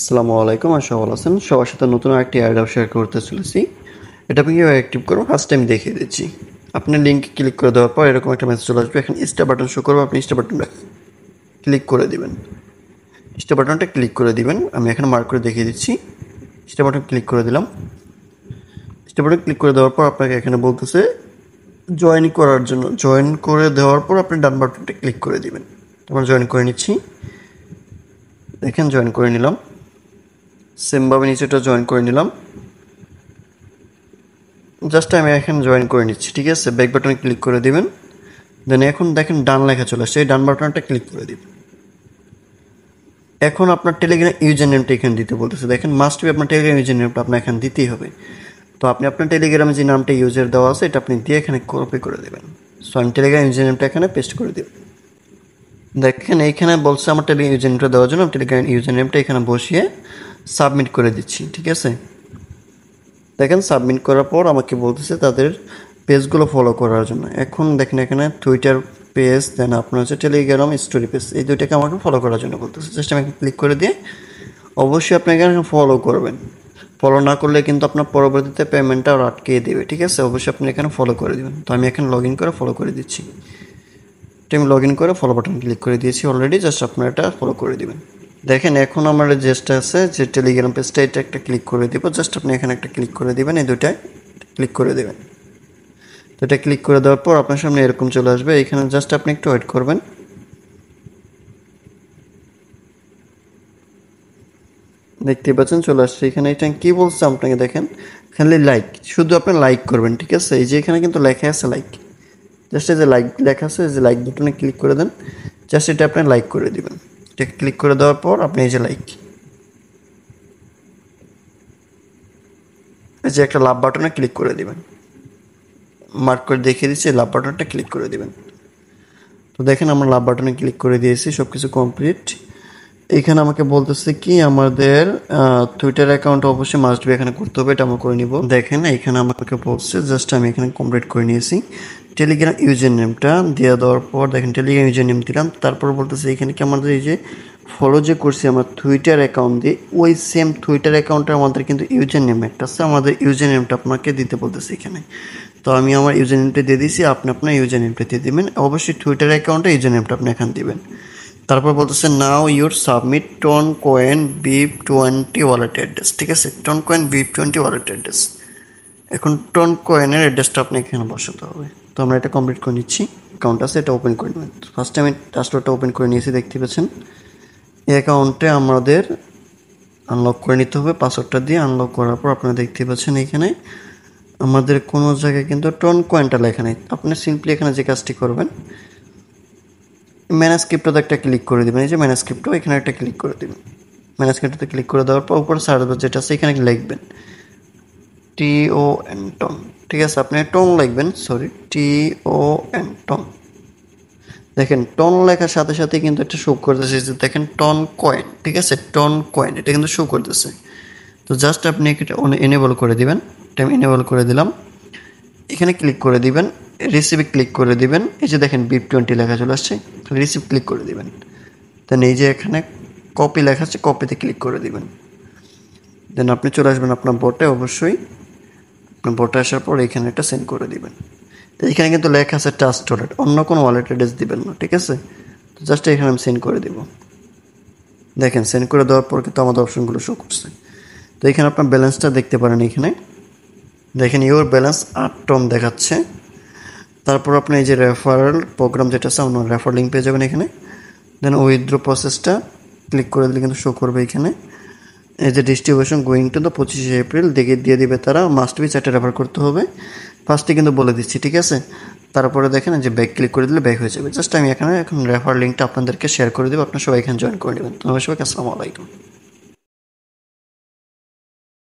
আসসালামু আলাইকুম আর সবাই আছেন। সবার সাথে নতুন একটি অ্যাড শেয়ার করতে চলেছি। এটা আপনি কীভাবে অ্যাক্টিভ করব ফার্স্ট টাইম দেখিয়ে দিচ্ছি। আপনি লিঙ্ক ক্লিক করে দেওয়ার পর এরকম একটা মেসেজ চলে আসবে। এখানে স্টার বাটন শো করব। আপনি স্টার বাটনটা ক্লিক করে দিবেন। স্টার বাটনটা ক্লিক করে দিবেন। আমি এখানে মার্ক করে দেখিয়ে দিচ্ছি। স্টার বাটন ক্লিক করে দিলাম। স্টার বাটন ক্লিক করে দেওয়ার পর আপনাকে এখানে বলতেছে জয়েন করার জন্য। জয়েন করে দেওয়ার পর আপনি ডান বাটনটা ক্লিক করে দিবেন। আমরা জয়েন করে নিচ্ছি। দেখেন জয়েন করে নিলাম। সেমভাবে নিচেটা জয়েন করে নিলাম। জাস্ট আমি এখন জয়েন করে নিচ্ছি, ঠিক আছে? ব্যাক বাটনে ক্লিক করে দিবেন। দেন এখন দেখেন ডান লেখা চলে আসছে, এই ডান বাটনটা ক্লিক করে দিবেন। এখন আপনার টেলিগ্রাম ইউজার নেমটা এখানে দিতে বলতেছে। দেখেন মাস্ট বি আপনার টেলিগ্রাম ইউজার নেমটা আপনার এখানে দিতেই হবে। তো আপনি আপনার টেলিগ্রামে যে নামটা ইউজার দেওয়া আছে, এটা আপনি দিয়ে এখানে কপি করে দেবেন। সো আমি টেলিগ্রাম ইউজার নেমটা এখানে পেস্ট করে দেবেন দেখেন, এইখানে বলছে আমার টেলিগ্রাম ইউজার নেমটা দেওয়ার জন্য টেলিগ্রাম ইউজার নেমটা এখানে বসিয়ে সাবমিট করে দিচ্ছি, ঠিক আছে? দেখেন সাবমিট করার পর আমাকে বলতেছে তাদের পেজগুলো ফলো করার জন্য। এখন দেখেন, এখানে টুইটার পেজ দেন আপনার হচ্ছে টেলিগ্রাম স্টোরি পেজ এই দুইটাকে আমাকে ফলো করার জন্য বলতেছে। জাস্ট আমি ক্লিক করে দিয়ে অবশ্যই আপনি এখানে ফলো করবেন। ফলো না করলে কিন্তু আপনার পরবর্তীতে পেমেন্টটা আটকে দেবে, ঠিক আছে? অবশ্যই আপনি এখানে ফলো করে দেবেন। তো আমি এখানে লগ ইন করে ফলো করে দিচ্ছি। তো আমি লগ ইন করে ফলো বাটন ক্লিক করে দিয়েছি অলরেডি জাস্ট আপনারা এটা ফলো করে দিবেন। দেখেন, এখন আমার যেটা আছে, যে টেলিগ্রাম পেজটা এটা একটা ক্লিক করে দেবো। জাস্ট আপনি এখানে একটা ক্লিক করে দিবেন, এই দুটায় ক্লিক করে দেবেন। তো এটা ক্লিক করে দেওয়ার পর আপনার সামনে এরকম চলে আসবে। এখানে জাস্ট আপনি একটু ওয়েট করবেন। দেখতে পাচ্ছেন, চলে আসছে। এখানে এটা কী বলছে আপনাকে দেখেন? খালি লাইক শুধু আপনি লাইক করবেন, ঠিক আছে? এই যে এখানে কিন্তু লেখা আছে লাইক জাস্ট এই যে লাইক লেখা আছে এই যে লাইক বাটনে ক্লিক করে দেন। জাস্ট এটা আপনি লাইক করে দিবেন। এটা ক্লিক করে দেওয়ার পর আপনি এই যে লাইক এই যে একটা লাভ বাটনে ক্লিক করে দিবেন। মার্ক করে দেখিয়ে দিচ্ছি লাভ বাটনটা ক্লিক করে দিবেন। তো দেখেন আমরা লাভ বাটনে ক্লিক করে দিয়েছি সব কিছু কমপ্লিট এখানে আমাকে বলতেছে কি, আমাদের টুইটার অ্যাকাউন্ট অবশ্যই মাস্ট বি এখানে করতে হবে, এটা আমরা করে নিব। দেখেন, এখানে আমাকে বলছে জাস্ট আমি এখানে কমপ্লিট করে নিয়েছি। টেলিগ্রাম ইউজার নেমটা দিয়ে দেওয়ার পর দেখেন টেলিগ্রাম ইউজার নেম দিলাম। তারপর বলতেছে এখানে কি আমাদের এই যে ফলো যে করছি আমার টুইটার অ্যাকাউন্ট দিয়ে, ওই সেম টুইটার অ্যাকাউন্টে আমাদের কিন্তু ইউজার নেম একটা আছে। আমাদের ইউজার নেমটা আপনাকে দিতে বলতেছে এখানে। তো আমি আমার ইউজার নেমটা দিয়ে দিয়েছি আপনি আপনার ইউজার নেমটা দিয়ে দেবেন। অবশ্যই টুইটার অ্যাকাউন্টে ইউজার নেমটা আপনি এখানে দিবেন। তারপর বলতেছে now your submit TON coin BEP twenty wallet address ঠিক আছে? TON coin BEP twenty wallet address এখন টন কয়েনের অ্যাড্রেসটা আপনি এখানে বসাতে হবে। আমরা এটা কমপ্লিট করে নিচ্ছি। অ্যাকাউন্ট আছে, এটা ওপেন করে নেবেন। ফার্স্ট আমি টাস্টটা ওপেন করে নিয়েছি, দেখতে পাচ্ছেন। এই অ্যাকাউন্টে আমাদের আনলক করে নিতে হবে। পাসওয়ার্ডটা দিয়ে আনলক করার পর আপনারা দেখতে পাচ্ছেন এখানে আমাদের কোনো জায়গায় কিন্তু টন কয়েনটা লেখা নেই। আপনি সিম্পলি এখানে যে কাজটি করবেন ম্যানাস্ক্রিপ্টতে একটা ক্লিক করে দেবেন। এই যে ম্যানাস্ক্রিপ্টও এখানে একটা ক্লিক করে দেবেন। ম্যানাস্ক্রিপ্টতে ক্লিক করে দেওয়ার পর উপরে সার্চ যেটা আছে, এখানে লিখবেন টি ও এন টন ঠিক আছে, আপনি টন লিখবেন sorry T O N TON দেখেন টন লেখার সাথে সাথে কিন্তু একটা শো করতেছে যে দেখেন টন কয়েন ঠিক আছে টন কয়েন এটা কিন্তু শো করতেছে। তো জাস্ট আপনি এটা এনেবল করে দিবেন, এটা আমি এনেবল করে দিলাম। এখানে ক্লিক করে দিবেন রিসিভে ক্লিক করে দিবেন। এই যে দেখেন বিপ টোয়েন্টি লেখা চলে আসছে রিসিভ ক্লিক করে দিবেন। দেন এই যে এখানে কপি লেখা আছে কপিতে ক্লিক করে দিবেন। দেন আপনি চলে আসবেন আপনার বোটে অবশ্যই। আপনার বোটে আসার পর এখানে একটা সেন্ড করে দিবেন। তো এখানে কিন্তু লেখা আছে টাস্ট ওয়ালেট অন্য কোনো ওয়ালেট অ্যাড্রেস দিবেন না, ঠিক আছে? তো জাস্ট এখানে আমি সেন্ড করে দিব। দেখেন সেন্ড করে দেওয়ার পর কিন্তু আমাদের অপশনগুলো শো করছে। তো এখানে আপনার ব্যালেন্সটা দেখতে পারেন এখানে। দেখেন ইউর ব্যালেন্স আট টম দেখাচ্ছে। তারপর আপনি এই যে রেফারেল প্রোগ্রাম যেটা আছে, আপনার রেফার লিঙ্ক পেয়ে যাবেন এখানে। দেন উইথড্র প্রসেসটা ক্লিক করে দিলে কিন্তু শো করবে এখানে। এই a distribution going to the পঁচিশে এপ্রিল দেখে দিয়ে দিবে তারা মাস্ট বি চারটে রেফার করতে হবে। ফার্স্টে কিন্তু বলে দিচ্ছি, ঠিক আছে? তারপরে দেখেন যে ব্যাক ক্লিক করে দিলে ব্যাক হয়ে যাবে। জাস্ট আমি এখানে এখন রেফার লিঙ্কটা আপনাদেরকে শেয়ার করে দেবো, আপনার সবাই এখানে জয়েন করে নেবেন। তোমার সবাইকে, আসসালামু আলাইকুম।